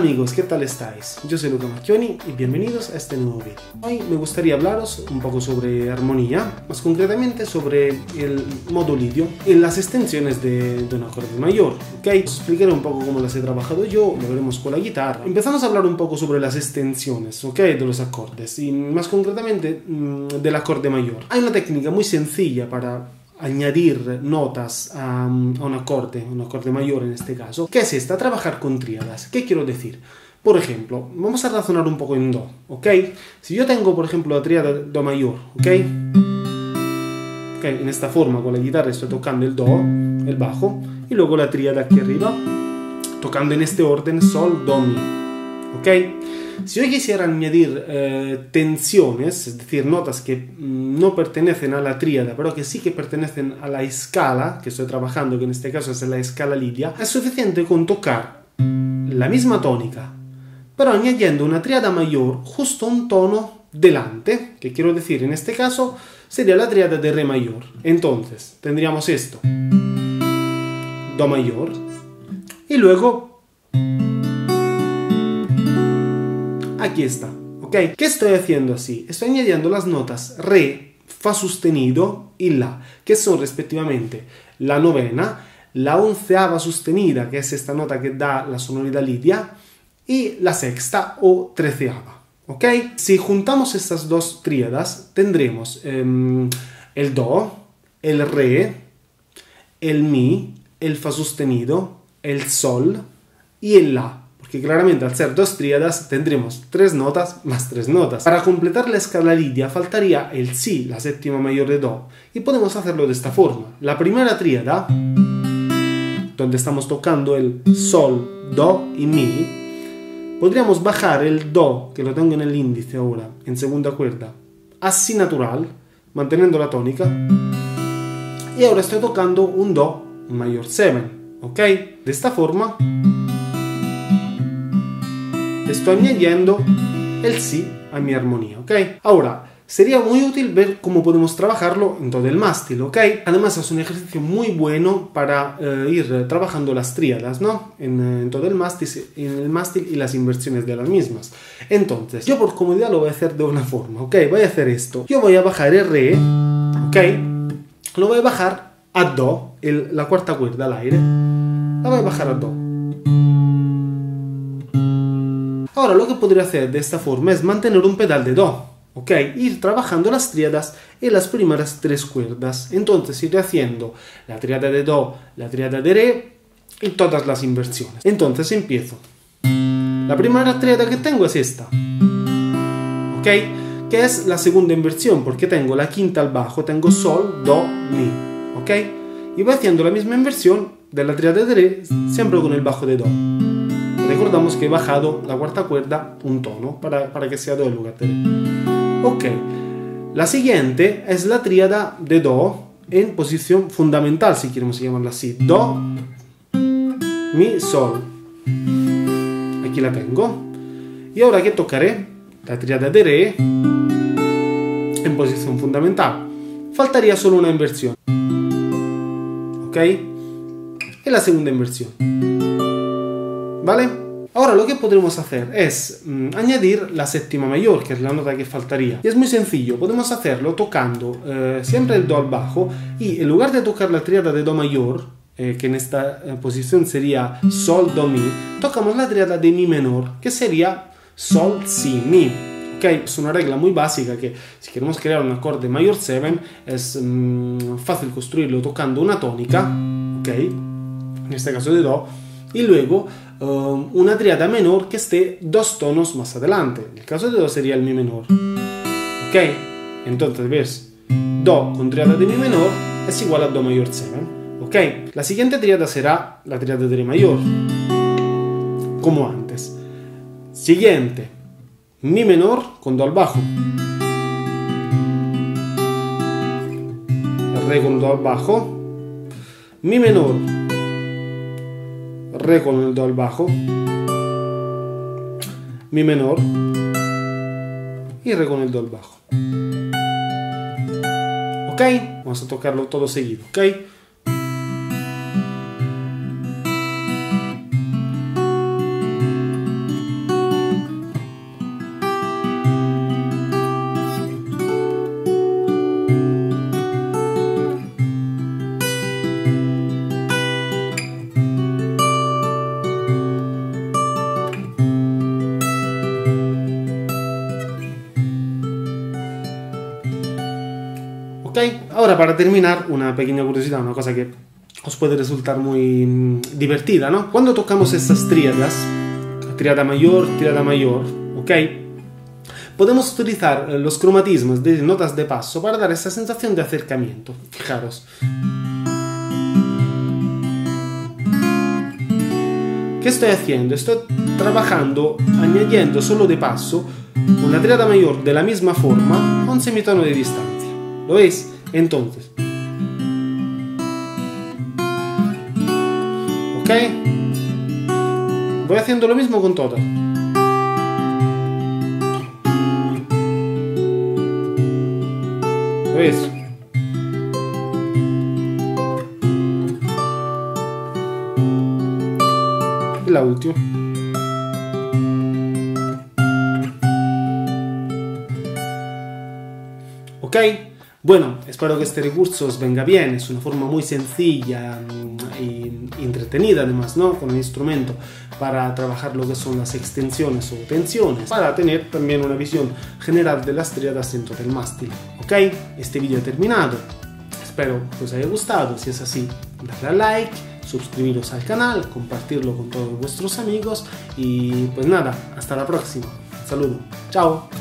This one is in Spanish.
Amigos, ¿qué tal estáis? Yo soy Luca Macchioni y bienvenidos a este nuevo vídeo. Hoy me gustaría hablaros un poco sobre armonía, más concretamente sobre el modo lidio y las extensiones de, de un acorde mayor. ¿ok? Os explicaré un poco cómo las he trabajado yo, lo veremos con la guitarra. Empezamos a hablar un poco sobre las extensiones ¿ok? de los acordes y más concretamente mmm, del acorde mayor. Hay una técnica muy sencilla para añadir notas a, a, un acorde, un acorde mayor en este caso, que es esta, trabajar con tríadas. ¿Qué quiero decir? Por ejemplo, vamos a razonar un poco en Do, ¿ok? Si yo tengo, por ejemplo, la tríada Do mayor, ¿ok? En esta forma, con la guitarra estoy tocando el Do, el bajo, y luego la tríada aquí arriba, tocando en este orden Sol, Do, Mi, ¿ok? Si yo quisiera añadir eh, tensiones, es decir, notas que mm, no pertenecen a la tríada, pero que sí que pertenecen a la escala que estoy trabajando, que en este caso es la escala lidia, es suficiente con tocar la misma tónica, pero añadiendo una tríada mayor justo un tono delante, que quiero decir en este caso sería la tríada de re mayor. Entonces, tendríamos esto, do mayor, y luego aquí está. ¿Ok? ¿Qué estoy haciendo así? Estoy añadiendo las notas re, fa sostenido y la, que son respectivamente la novena, la onceava sostenida, que es esta nota que da la sonoridad lidia, y la sexta o treceava. ¿Ok? Si juntamos estas dos tríadas, tendremos eh, el do, el re, el mi, el fa sostenido, el sol y el la que claramente al ser dos tríadas tendremos tres notas más tres notas. Para completar la escala lidia faltaría el si, la séptima mayor de do, y podemos hacerlo de esta forma. La primera tríada, donde estamos tocando el sol, do y mi, podríamos bajar el do, que lo tengo en el índice ahora, en segunda cuerda, a si natural, manteniendo la tónica, y ahora estoy tocando un do mayor 7, ¿ok? De esta forma estoy añadiendo el si a mi armonía, ¿ok? Ahora, sería muy útil ver cómo podemos trabajarlo en todo el mástil, ¿ok? Además es un ejercicio muy bueno para eh, ir trabajando las tríadas, ¿no? En, en, todo el mástil, en el mástil y las inversiones de las mismas. Entonces, yo por comodidad lo voy a hacer de una forma, ¿ok? Voy a hacer esto. Yo voy a bajar re, ¿ok? Lo voy a bajar a do, el, la cuarta cuerda al aire. La voy a bajar a do. Ahora lo que podría hacer de esta forma es mantener un pedal de Do, ¿ok? Ir trabajando las tríadas en las primeras tres cuerdas. Entonces iré haciendo la tríada de Do, la tríada de Re y todas las inversiones. Entonces empiezo. La primera tríada que tengo es esta, ¿ok? Que es la segunda inversión porque tengo la quinta al bajo, tengo Sol, Do, Mi, ¿ok? Y voy haciendo la misma inversión de la tríada de Re siempre con el bajo de Do recordamos que he bajado la cuarta cuerda un tono para, para que sea do en lugar de re. Ok, la siguiente es la tríada de do en posición fundamental, si queremos llamarla así. Do, mi, sol. Aquí la tengo. Y ahora que tocaré la tríada de re en posición fundamental. Faltaría solo una inversión. ¿Ok? Y la segunda inversión. ¿Vale? Ahora lo que podremos hacer es mmm, añadir la séptima mayor, que es la nota que faltaría. Y es muy sencillo, podemos hacerlo tocando eh, siempre el Do al bajo y en lugar de tocar la tríada de Do mayor, eh, que en esta eh, posición sería Sol, Do, Mi, tocamos la tríada de Mi menor, que sería Sol, Si, Mi. Okay, es una regla muy básica que si queremos crear un acorde mayor 7 es mmm, fácil construirlo tocando una tónica, okay, en este caso de Do, y luego um, una triada menor que esté dos tonos más adelante. En el caso de Do sería el Mi menor. ¿Ok? Entonces ves, Do con triada de Mi menor es igual a Do mayor 7. ¿Ok? La siguiente triada será la triada de Re mayor, como antes. Siguiente, Mi menor con Do al bajo. Re con Do al bajo. Mi menor Re con el Do al bajo, Mi menor y Re con el Do al bajo. ¿Ok? Vamos a tocarlo todo seguido, ¿ok? Para terminar, una pequeña curiosidad, una cosa que os puede resultar muy mm, divertida, ¿no? Cuando tocamos estas tríadas, triada mayor, triada mayor, ¿ok? Podemos utilizar los cromatismos de notas de paso para dar esa sensación de acercamiento. Fijaros. ¿Qué estoy haciendo? Estoy trabajando añadiendo solo de paso una triada mayor de la misma forma a un semitono de distancia. ¿Lo veis? Entonces. ¿Ok? Voy haciendo lo mismo con todas. ¿Lo veis? Y la última. ¿Ok? Bueno, espero que este recurso os venga bien, es una forma muy sencilla mm, y entretenida además, ¿no? Con el instrumento para trabajar lo que son las extensiones o tensiones, para tener también una visión general de las triadas dentro del mástil, ¿ok? Este vídeo ha terminado, espero que os haya gustado, si es así, dadle a like, suscribiros al canal, compartirlo con todos vuestros amigos y pues nada, hasta la próxima, saludo, chao.